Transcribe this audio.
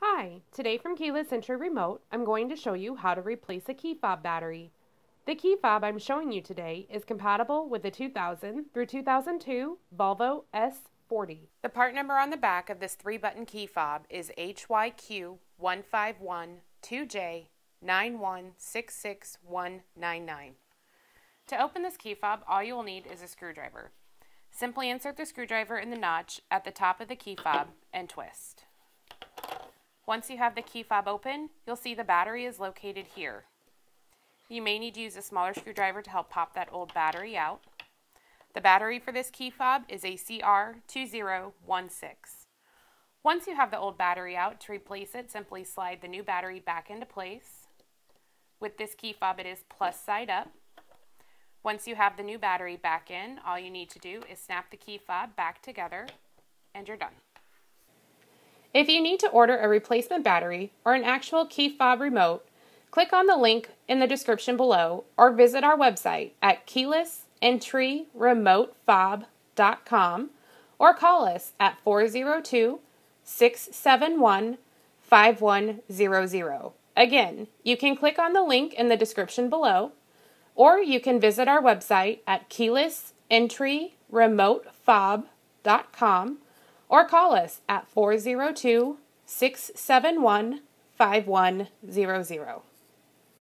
Hi, today from Keyless Entry Remote, I'm going to show you how to replace a key fob battery. The key fob I'm showing you today is compatible with the 2000 through 2002 Volvo S40. The part number on the back of this three-button key fob is HYQ1512J9166199. To open this key fob, all you will need is a screwdriver. Simply insert the screwdriver in the notch at the top of the key fob and twist. Once you have the key fob open, you'll see the battery is located here. You may need to use a smaller screwdriver to help pop that old battery out. The battery for this key fob is a CR2016. Once you have the old battery out, to replace it, simply slide the new battery back into place. With this key fob, it is plus side up. Once you have the new battery back in, all you need to do is snap the key fob back together and you're done. If you need to order a replacement battery or an actual key fob remote, click on the link in the description below or visit our website at keylessentryremotefob.com or call us at 402 671 5100. Again, you can click on the link in the description below or you can visit our website at keylessentryremotefob.com or call us at 402 671 5100.